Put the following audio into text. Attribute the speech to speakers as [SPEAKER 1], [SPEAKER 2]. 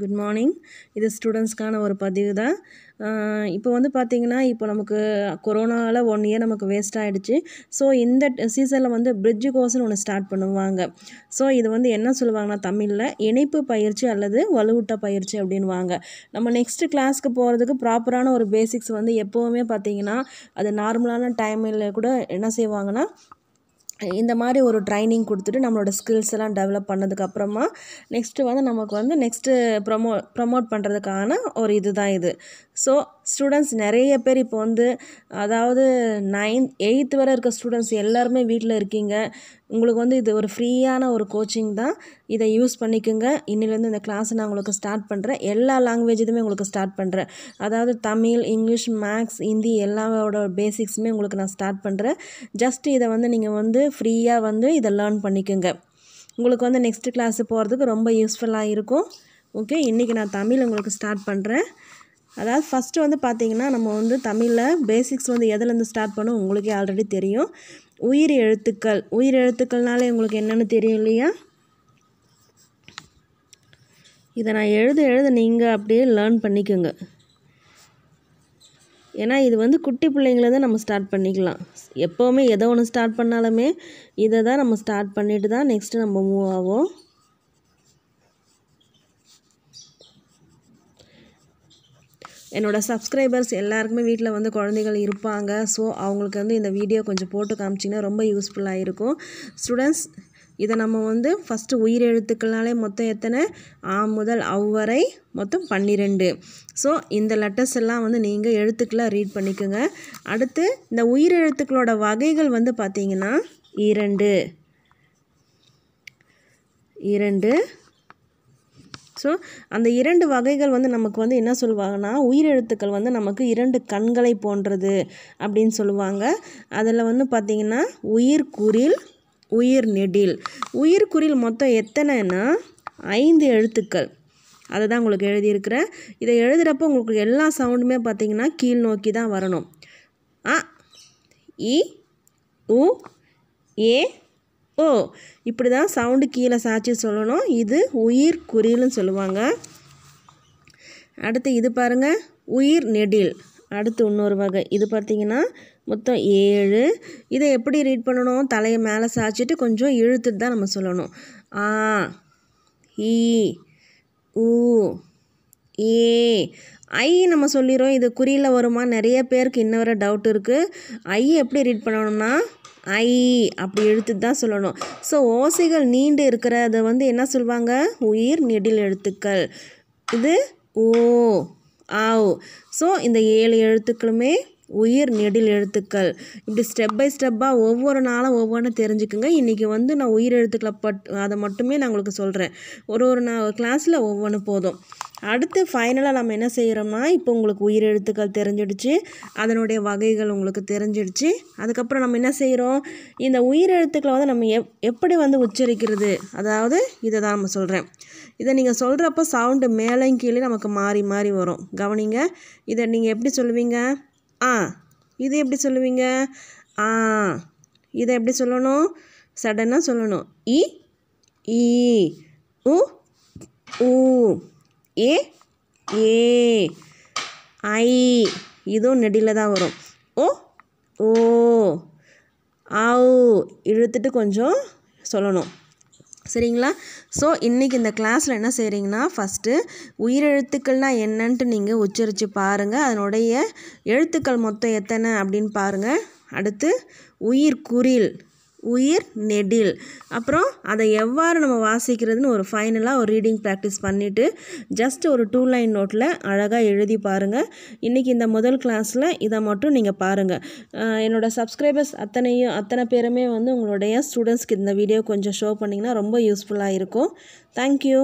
[SPEAKER 1] Good morning இது ஸ்டூடெண்ட்ஸ்க்கான ஒரு பதிவு தான் இப்போ வந்து பார்த்திங்கன்னா இப்போ நமக்கு கொரோனாவில் ஒன் இயர் நமக்கு வேஸ்ட் ஆகிடுச்சு ஸோ இந்த சீசனில் வந்து பிரிட்ஜு கோர்ஸ்னு ஒன்று ஸ்டார்ட் பண்ணுவாங்க. ஸோ இது வந்து என்ன சொல்லுவாங்கன்னா தமிழில் இணைப்பு பயிற்சி அல்லது வலுவூட்ட பயிற்சி அப்படின்வாங்க நம்ம நெக்ஸ்ட்டு கிளாஸ்க்கு போகிறதுக்கு ப்ராப்பரான ஒரு பேசிக்ஸ் வந்து எப்போவுமே பார்த்திங்கன்னா அது நார்மலான டைமில் கூட என்ன செய்வாங்கன்னா இந்த மாதிரி ஒரு ட்ரைனிங் கொடுத்துட்டு நம்மளோட ஸ்கில்ஸ் எல்லாம் டெவலப் பண்ணதுக்கப்புறமா நெக்ஸ்ட்டு வந்து நமக்கு வந்து நெக்ஸ்ட்டு ப்ரொமோ ப்ரமோட் பண்ணுறதுக்கான ஒரு இது தான் இது. ஸோ ஸ்டூடெண்ட்ஸ் நிறைய பேர் இப்போ வந்து அதாவது நைன்த் எயித் வரை இருக்க ஸ்டூடெண்ட்ஸ் எல்லாருமே வீட்டில் இருக்கீங்க. உங்களுக்கு வந்து இது ஒரு ஃப்ரீயான ஒரு கோச்சிங் தான். இதை யூஸ் பண்ணிக்கோங்க. இன்னிலேருந்து இந்த கிளாஸை நான் உங்களுக்கு ஸ்டார்ட் பண்ணுறேன் எல்லா லாங்குவேஜுமே உங்களுக்கு ஸ்டார்ட் பண்ணுறேன் அதாவது தமிழ் இங்கிலீஷ் மேக்ஸ் ஹிந்தி எல்லாவோட பேசிக்ஸுமே உங்களுக்கு நான் ஸ்டார்ட் பண்ணுறேன் ஜஸ்ட் இதை வந்து நீங்கள் வந்து ஃப்ரீயாக வந்து இதை லேர்ன் பண்ணிக்கோங்க. உங்களுக்கு வந்து நெக்ஸ்ட் கிளாஸு போகிறதுக்கு ரொம்ப யூஸ்ஃபுல்லாக இருக்கும். ஓகே இன்றைக்கி நான் தமிழ் உங்களுக்கு ஸ்டார்ட் பண்ணுறேன் அதாவது ஃபஸ்ட்டு வந்து பார்த்திங்கன்னா நம்ம வந்து தமிழில் பேசிக்ஸ் வந்து எதுலேருந்து ஸ்டார்ட் பண்ணோம் உங்களுக்கே ஆல்ரெடி தெரியும். உயிர் எழுத்துக்கள். உயிர் எழுத்துக்கள்னாலே உங்களுக்கு என்னென்னு தெரியும் இல்லையா? இதை நான் எழுத எழுத நீங்கள் அப்படியே லேர்ன் பண்ணிக்கோங்க. ஏன்னா இது வந்து குட்டி பிள்ளைங்கள தான் நம்ம ஸ்டார்ட் பண்ணிக்கலாம். எப்போவுமே எதை ஒன்று ஸ்டார்ட் பண்ணாலுமே இதை தான் நம்ம ஸ்டார்ட் பண்ணிட்டு தான் நெக்ஸ்ட்டு நம்ம மூவ் ஆகும் என்னோடய சப்ஸ்கிரைபர்ஸ் எல்லாருக்குமே வீட்டில் வந்து குழந்தைகள் இருப்பாங்க. ஸோ அவங்களுக்கு வந்து இந்த வீடியோ கொஞ்சம் போட்டு காமிச்சிங்கன்னா ரொம்ப யூஸ்ஃபுல்லாக இருக்கும். ஸ்டூடெண்ட்ஸ் இதை நம்ம வந்து ஃபஸ்ட்டு உயிர் எழுத்துக்கள்னாலே மொத்தம் எத்தனை? ஆ முதல் அவ்வரை மொத்தம் பன்னிரெண்டு. ஸோ இந்த லெட்டர்ஸ் எல்லாம் வந்து நீங்கள் எழுத்துக்களாக ரீட் பண்ணிக்கோங்க. அடுத்து இந்த உயிர் எழுத்துக்களோட வகைகள் வந்து பார்த்திங்கன்னா இரண்டு. இரண்டு ஸோ அந்த இரண்டு வகைகள் வந்து நமக்கு வந்து என்ன சொல்லுவாங்கன்னா உயிரெழுத்துக்கள் வந்து நமக்கு இரண்டு கண்களை போன்றது அப்படின்னு சொல்லுவாங்க. அதில் வந்து பார்த்திங்கன்னா உயிர் குரில் உயிர் நெடில் உயிர் குரில் மொத்தம் எத்தனைன்னா ஐந்து எழுத்துக்கள். அதை தான் உங்களுக்கு எழுதியிருக்கிறேன். இதை எழுதுகிறப்போ உங்களுக்கு எல்லா சவுண்டுமே பார்த்திங்கன்னா கீழ் நோக்கி தான் வரணும். அ இ உ ஏ ஓ இப்படி தான் சவுண்டு கீழே சாட்சி சொல்லணும். இது உயிர் குறில்னு சொல்லுவாங்க. அடுத்து இது பாருங்கள் உயிர் நெடில். அடுத்து இன்னொரு வகை. இது பார்த்திங்கன்னா மொத்தம் ஏழு. இதை எப்படி ரீட் பண்ணணும்? தலையை மேலே சாய்ச்சிட்டு கொஞ்சம் இழுத்துட்டு தான் நம்ம சொல்லணும். ஆ ஈ ஊ ஏ. ஐ நம்ம சொல்லிடுறோம். இது குறியில் வருமா? நிறைய பேருக்கு இன்ன வர டவுட் இருக்குது ஐ எப்படி ரீட் பண்ணணும்னா ஐ அப்படி எழுத்து தான் சொல்லணும். ஸோ ஓசைகள் நீண்டு இருக்கிறத வந்து என்ன சொல்லுவாங்க உயிர் நெடில் எழுத்துக்கள். இது ஓ ஆவ். ஸோ இந்த ஏழு எழுத்துக்களுமே உயிர் நெடில் எழுத்துக்கள். இப்படி ஸ்டெப் பை ஸ்டெப்பாக ஒவ்வொரு நாளும் ஒவ்வொன்றும் தெரிஞ்சுக்குங்க. இன்றைக்கி வந்து நான் உயிர் எழுத்துக்களை பட் அதை மட்டுமே நான் உங்களுக்கு சொல்கிறேன் ஒரு ஒரு நான் கிளாஸில் ஒவ்வொன்று போதும். அடுத்து ஃபைனலாக நம்ம என்ன செய்கிறோம்னா இப்போ உங்களுக்கு உயிர் எழுத்துக்கள் தெரிஞ்சிடுச்சு. அதனுடைய வகைகள் உங்களுக்கு தெரிஞ்சிடுச்சு. அதுக்கப்புறம் நம்ம என்ன செய்கிறோம் இந்த உயிர் எழுத்துக்களை வந்து நம்ம எப் எப்படி வந்து உச்சரிக்கிறது? அதாவது இதை தான் நம்ம சொல்கிறேன் இதை நீங்கள் சொல்கிறப்ப சவுண்டு மேலேயும் கீழே நமக்கு மாறி மாறி வரும். கவனிங்க. இதை நீங்கள் எப்படி சொல்லுவீங்க? ஆ இது எப்படி சொல்லுவீங்க? ஆ இதை எப்படி சொல்லணும்? சடனாக சொல்லணும். இ ஈ உ ஊ ஏ ஏ ஐ. இதுவும் நெடியில் தான் வரும். ஓ ஓ ஆ இழுத்துட்டு கொஞ்சம் சொல்லணும். சரிங்களா? ஸோ இன்றைக்கி இந்த கிளாஸில் என்ன செய்கிறீங்கன்னா ஃபஸ்ட்டு உயிரெழுத்துக்கள்னால் என்னன்ட்டு நீங்கள் உச்சரித்து பாருங்கள் அதனுடைய எழுத்துக்கள் மொத்தம் எத்தனை அப்படின்னு பாருங்கள் அடுத்து உயிர் குரில் உயிர் நெடில். அப்புறம் அதை எவ்வாறு நம்ம வாசிக்கிறதுன்னு ஒரு ஃபைனலாக ஒரு ரீடிங் ப்ராக்டிஸ் பண்ணிவிட்டு ஜஸ்ட் ஒரு டூ லைன் நோட்டில் அழகாக எழுதி பாருங்கள் இன்றைக்கி இந்த முதல் கிளாஸில் இதை மட்டும் நீங்கள் பாருங்கள் என்னோடய சப்ஸ்கிரைபர்ஸ் அத்தனையும் அத்தனை பேருமே வந்து உங்களுடைய ஸ்டூடெண்ட்ஸ்க்கு இந்த வீடியோ கொஞ்சம் ஷோ பண்ணிங்கன்னா ரொம்ப யூஸ்ஃபுல்லாக இருக்கும். தேங்க்யூ